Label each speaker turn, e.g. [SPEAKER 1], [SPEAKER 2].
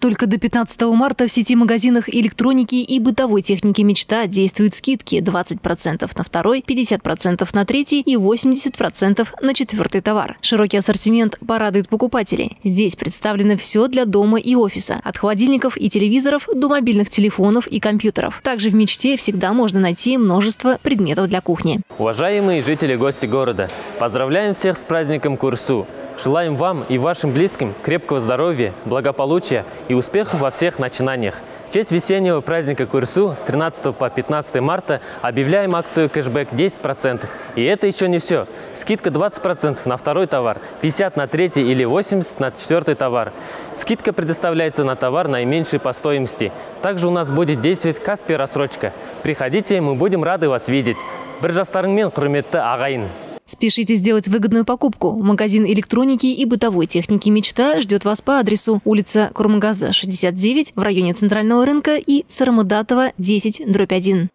[SPEAKER 1] Только до 15 марта в сети магазинах электроники и бытовой техники «Мечта» действуют скидки 20% на второй, 50% на третий и 80% на четвертый товар. Широкий ассортимент порадует покупателей. Здесь представлено все для дома и офиса. От холодильников и телевизоров до мобильных телефонов и компьютеров. Также в «Мечте» всегда можно найти множество предметов для кухни.
[SPEAKER 2] Уважаемые жители гости города, поздравляем всех с праздником Курсу! Желаем вам и вашим близким крепкого здоровья, благополучия и успехов во всех начинаниях. В честь весеннего праздника Курсу с 13 по 15 марта объявляем акцию кэшбэк 10%. И это еще не все. Скидка 20% на второй товар, 50% на третий или 80% на четвертый товар. Скидка предоставляется на товар наименьшей по стоимости. Также у нас будет действовать Каспи рассрочка. Приходите, мы будем рады вас видеть. Бір жастарыңмен құрметті ағайын.
[SPEAKER 1] Спешите сделать выгодную покупку. Магазин электроники и бытовой техники «Мечта» ждет вас по адресу улица Курмагаза, 69 в районе Центрального рынка и Сарамудатова, 10, дробь 1.